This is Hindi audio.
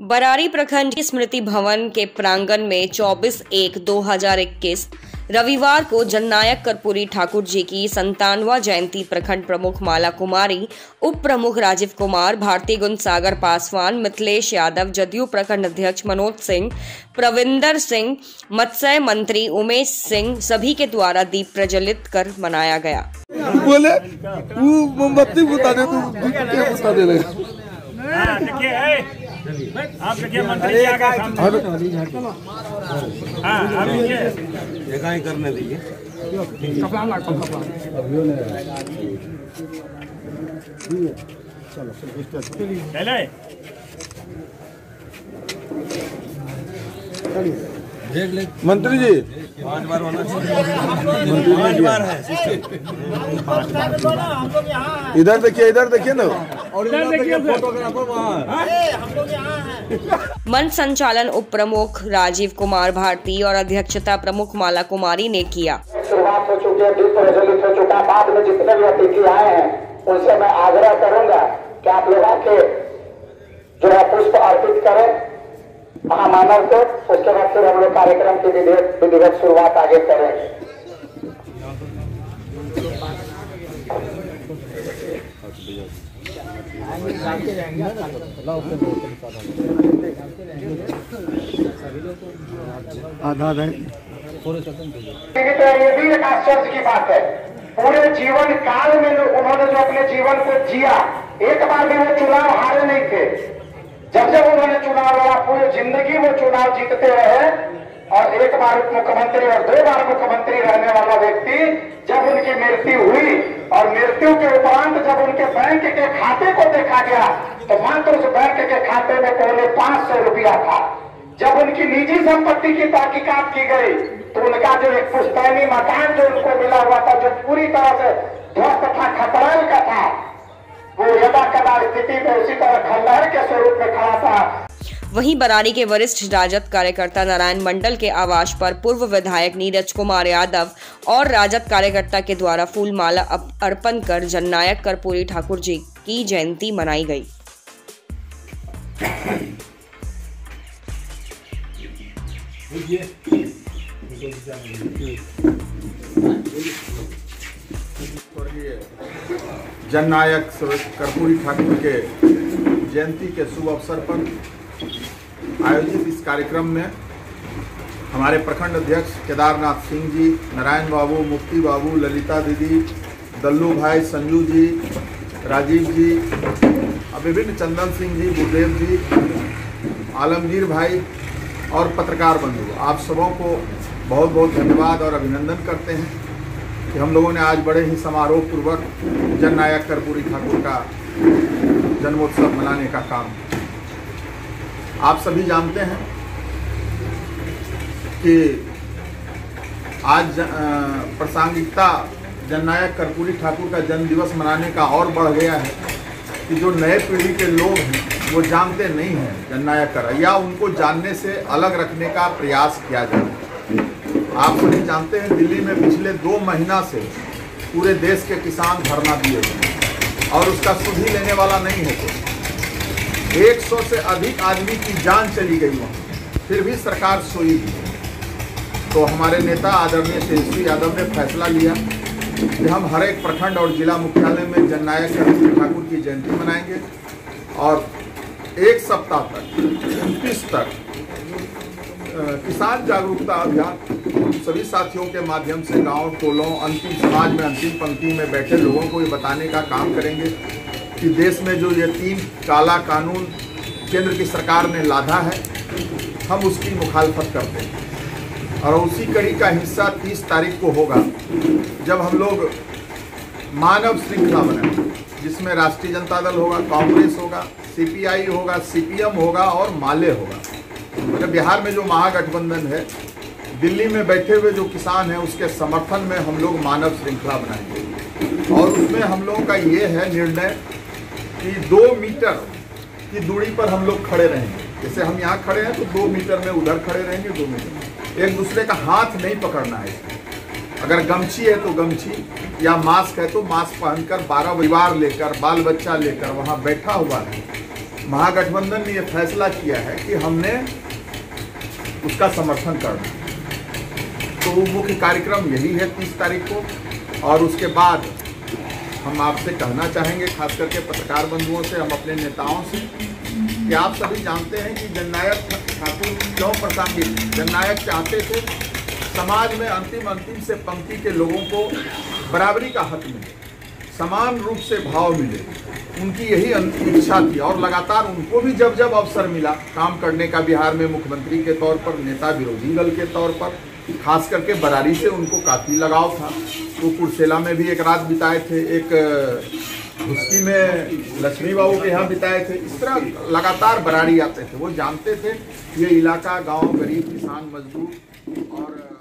बरारी प्रखंड की स्मृति भवन के प्रांगण में 24 एक 2021 रविवार को जननायक कर्पूरी ठाकुर जी की संतानवा जयंती प्रखंड प्रमुख माला कुमारी उप प्रमुख राजीव कुमार भारती गुण सागर पासवान मिथिलेश यादव जदयू प्रखंड अध्यक्ष मनोज सिंह प्रविंदर सिंह मत्स्य मंत्री उमेश सिंह सभी के द्वारा दीप प्रज्वलित कर मनाया गया। बोले वो मोमबत्ती बुता दे तू बुता दे रहे हाँ, आप देखिए मंत्री जी आगे हाँ आप देखिए करने दीजिए। चले मंत्री जी। पाँच बार होना चाहिए पाँच बार है इधर देखिए इधर देखिए ना। फोटोग्राफर वहाँ मंच संचालन उप प्रमुख राजीव कुमार भारती और अध्यक्षता प्रमुख माला कुमारी ने किया। शुरुआत हो चुकी है दीप प्रज्वलित हो चुका है। बाद में जितने भी अतिथि आए हैं उनसे मैं आग्रह करूँगा कि आप लोग आके जो है पुष्प अर्पित करें। महामानव को उसके बाद फिर हम लोग कार्यक्रम की विधिवत विधिवत शुरुआत आगे करें भी एक आश्चर्य की बात है। पूरे जीवन काल में उन्होंने जो अपने जीवन को जिया एक बार भी वो चुनाव हारे नहीं थे। जब जब उन्होंने चुनाव लड़ा पूरी ज़िंदगी वो चुनाव जीतते रहे और एक बार मुख्यमंत्री और दो बार मुख्यमंत्री रहने वाला व्यक्ति, जब उनकी मृत्यु हुई और मृत्यु के उपरांत जब उनके बैंक के खाते को देखा गया तो मात्र उस बैंक के खाते में पहले पाँच सौ रुपया था। जब उनकी निजी संपत्ति की तहकीकात की गई तो उनका जो एक पुश्तैनी मकान जो उनको मिला हुआ था, जो पूरी तरह से ध्वस्त था खतराल का था, वो यदा कदा स्थिति में उसी तरह खंडहर के स्वरूप में खड़ा था। वहीं बरारी के वरिष्ठ राजद कार्यकर्ता नारायण मंडल के आवास पर पूर्व विधायक नीरज कुमार यादव और राजद कार्यकर्ता के द्वारा फूल माला अर्पण कर जननायक कर्पूरी ठाकुर जी की जयंती मनाई गई। जननायक कर्पूरी ठाकुर के जयंती के शुभ अवसर पर आयोजित इस कार्यक्रम में हमारे प्रखंड अध्यक्ष केदारनाथ सिंह जी, नारायण बाबू मुफ्ती बाबू, ललिता दीदी, दल्लू भाई, संजू जी, राजीव जी विभिन्न चंदन सिंह जी गुरुदेव जी, आलमगीर भाई और पत्रकार बंधु आप सबों को बहुत बहुत धन्यवाद और अभिनंदन करते हैं कि हम लोगों ने आज बड़े ही समारोह पूर्वक जननायक कर्पूरी ठाकुर का जन्मोत्सव मनाने का काम किया। आप सभी जानते हैं कि आज प्रासंगिकता जननायक कर्पूरी ठाकुर का जन्म दिवस मनाने का और बढ़ गया है कि जो नए पीढ़ी के लोग हैं, वो जानते नहीं हैं जननायक कर या उनको जानने से अलग रखने का प्रयास किया जाए। आप सभी जानते हैं, दिल्ली में पिछले दो महीना से पूरे देश के किसान धरना दिए हुए और उसका सुधी लेने वाला नहीं है कोई। एक सौ से अधिक आदमी की जान चली गई वहाँ फिर भी सरकार सोई नहीं। तो हमारे नेता आदरणीय तेजस्वी यादव ने फैसला लिया कि हम हर एक प्रखंड और जिला मुख्यालय में जननायक कर्पूरी ठाकुर की जयंती मनाएँगे और एक सप्ताह तक उनतीस तक किसान जागरूकता अभियान सभी साथियों के माध्यम से गाँव, टोलों, अंतिम समाज में, अंतिम पंक्ति में बैठे लोगों को ये बताने का काम करेंगे। कि देश में जो ये तीन काला कानून केंद्र की सरकार ने लादा है, हम उसकी मुखालफत करते हैं। और उसी कड़ी का हिस्सा 30 तारीख को होगा, जब हम लोग मानव श्रृंखला बनाएँगे जिसमें राष्ट्रीय जनता दल होगा, कांग्रेस होगा, सीपीआई होगा, सीपीएम होगा और माले होगा। मतलब बिहार में जो महागठबंधन है, दिल्ली में बैठे हुए जो किसान हैं, उसके समर्थन में हम लोग मानव श्रृंखला बनाएँगे। और उसमें हम लोगों का ये है निर्णय कि दो मीटर की दूरी पर हम लोग खड़े रहेंगे। जैसे हम यहाँ खड़े हैं तो दो मीटर में उधर खड़े रहेंगे, दो मीटर एक दूसरे का हाथ नहीं पकड़ना है अगर गमछी है तो गमछी, या मास्क है तो मास्क पहनकर बारह परिवार लेकर, बाल बच्चा लेकर वहाँ बैठा हुआ है। महागठबंधन ने यह फैसला किया है कि हमने उसका समर्थन करना तो मुख्य कार्यक्रम यही है तीस तारीख को, और उसके बाद हम आपसे कहना चाहेंगे, खास करके पत्रकार बंधुओं से, हम अपने नेताओं से, कि आप सभी जानते हैं कि जननायक ठाकुर क्यों प्रासंगिक जननायक चाहते थे समाज में अंतिम अंतिम से पंक्ति के लोगों को बराबरी का हक मिले, समान रूप से भाव मिले। उनकी यही इच्छा थी और लगातार उनको भी जब जब अवसर मिला, काम करने का बिहार में मुख्यमंत्री के तौर पर, नेता विरोधी दल के तौर पर, खास करके बरारी से उनको काफ़ी लगाव था। वो कुर्सेला में भी एक रात बिताए थे, एक भुस्की में लक्ष्मी बाबू के यहाँ बिताए थे। इस तरह लगातार बरारी आते थे। वो जानते थे ये इलाका गाँव गरीब किसान मजदूर और